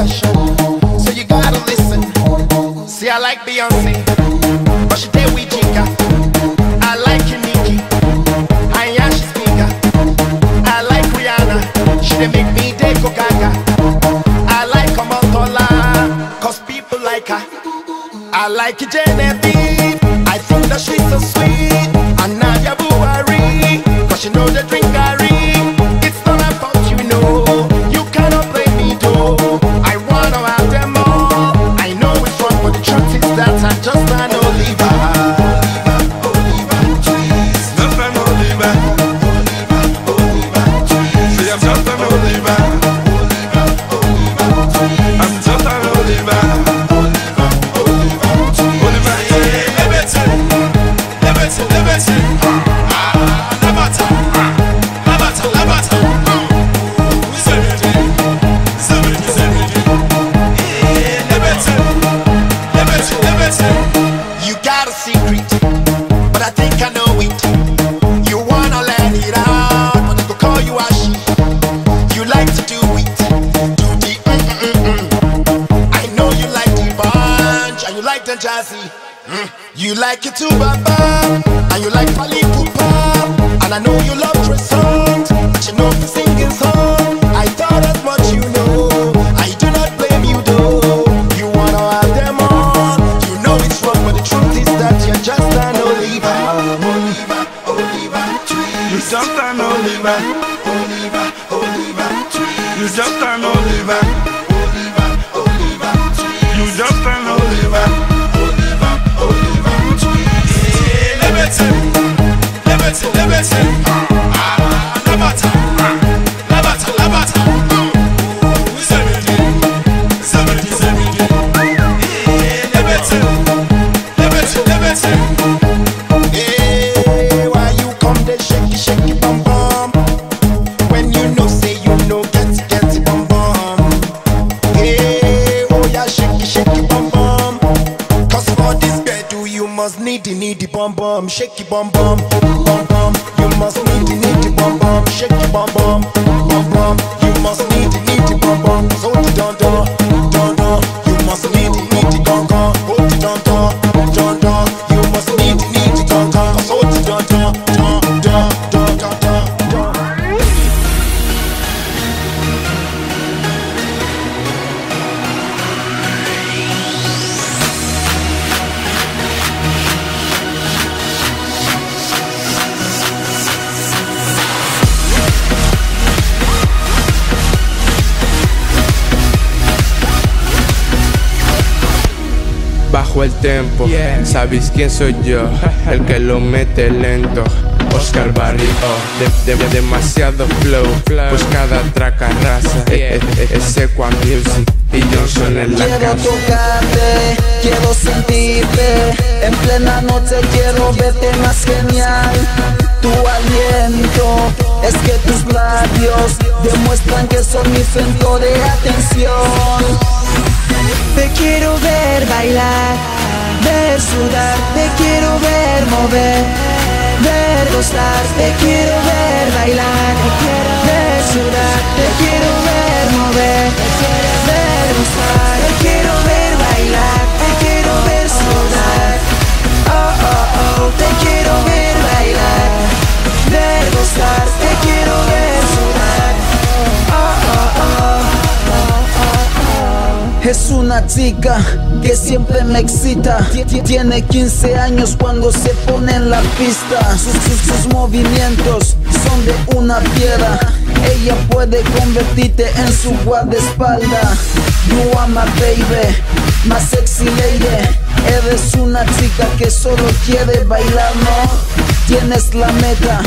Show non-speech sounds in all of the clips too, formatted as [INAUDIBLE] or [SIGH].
cause she know your boy, cause people like her. I like Janet. I think that she's so sweet. And now I've who I really cuz you know the drink. It's not oh, oh. You like the jazzy. Mm. You like it too, Baba, and you like Pali Pupa. And I know you love croissant, but you know the singing song. I thought as much you know. I do not blame you though. You wanna have them all. You know it's wrong, but the truth is that you're just an Oliver. Oliver, Oliver, You just an Oliver. Oliver, Oliver, You just an Oliver. Oliver, Oliver, You just an Oliver. Liberty, liberty, liberty, liberty. must needy, needy bum bum, shake your bum bum, bum bum. You must needy, needy bum bum, shake your bum bum, bum bum. You must needy, needy bum bum, so you don't do, don't do. You must needy, needy gong gong, so you don't do, don't do. You must needy, needy gong gong, so you don't do, don't do. El tempo. ¿Sabéis quién soy yo? [LAUGHS] El que lo mete lento. Oscar Barrio, de, de- demasiado flow, pues cada track arrasa. Eh, eh, eh, Es Sequa Music y Johnson en la Quiero casa. tocarte, quiero sentirte En plena noche quiero verte más genial Tu aliento es que tus labios Demuestran que son mi centro de atención Te quiero ver bailar, ver sudar. Te quiero ver mover, ver gozar. Te quiero ver es una chica que siempre me excita. Ti- ti- Tiene 15 años cuando se pone en la pista. Sus, sus- sus movimientos son de una piedra. Ella puede convertirte en su guardaespaldas. You are my baby, my sexy lady. Eres una chica que solo quiere bailar, ¿no? Tienes la meta,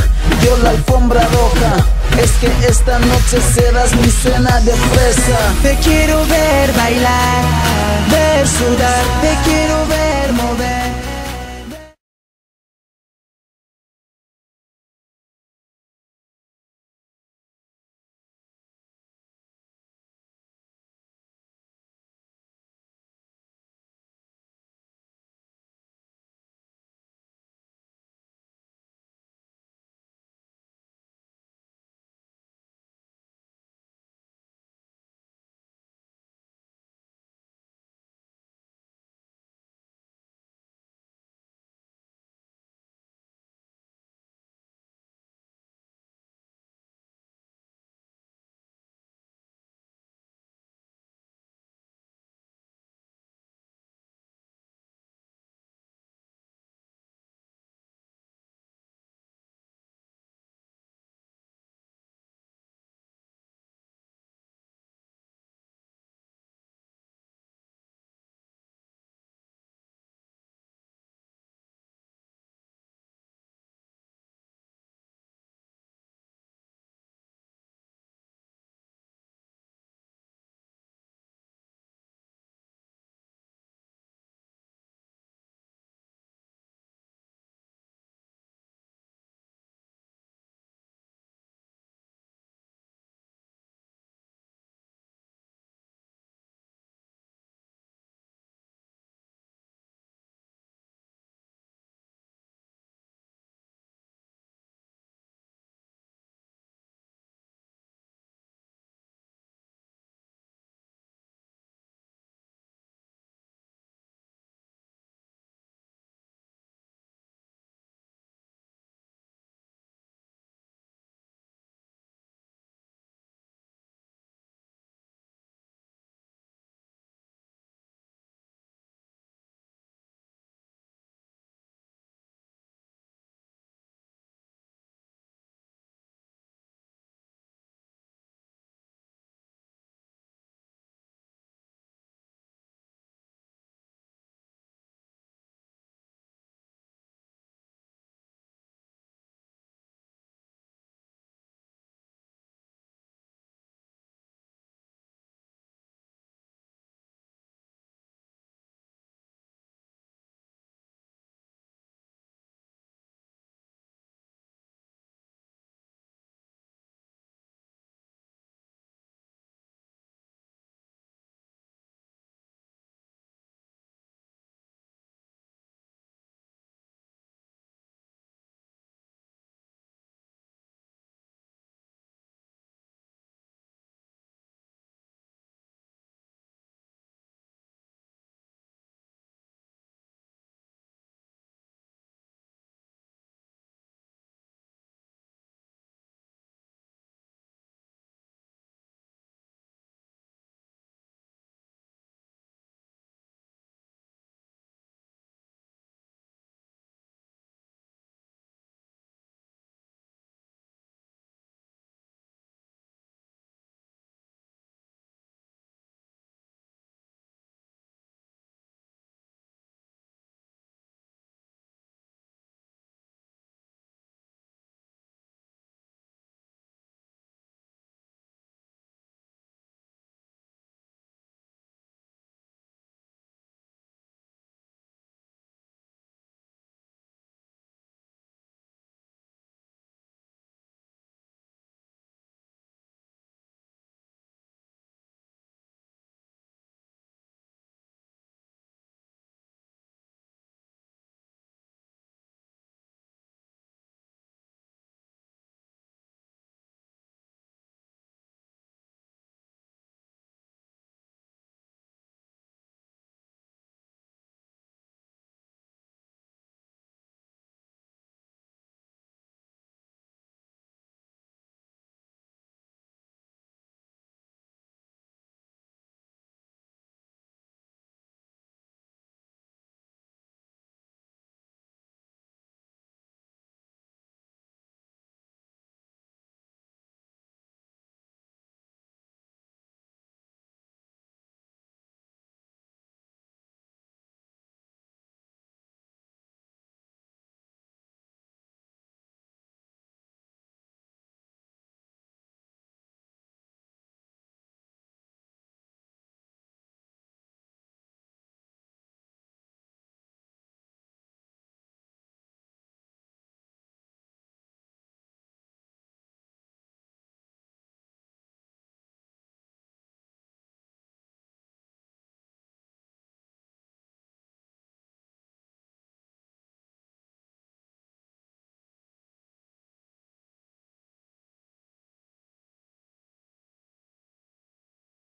yo la alfombra roja es que esta noche serás mi cena de fresa. Te quiero ver bailar, ver sudar. Te quiero ver mover.